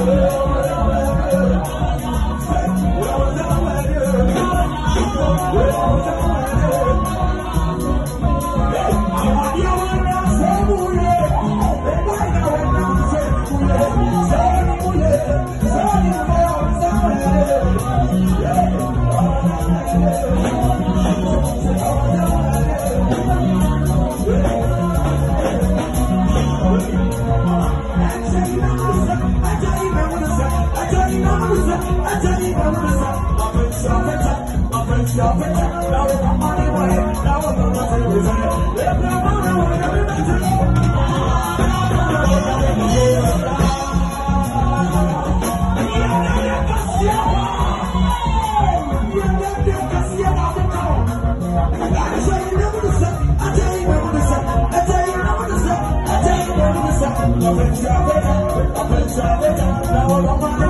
Yeah. I'm gonna drop it, I'm gonna drop it, now I'm on my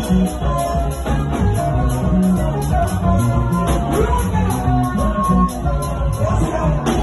Música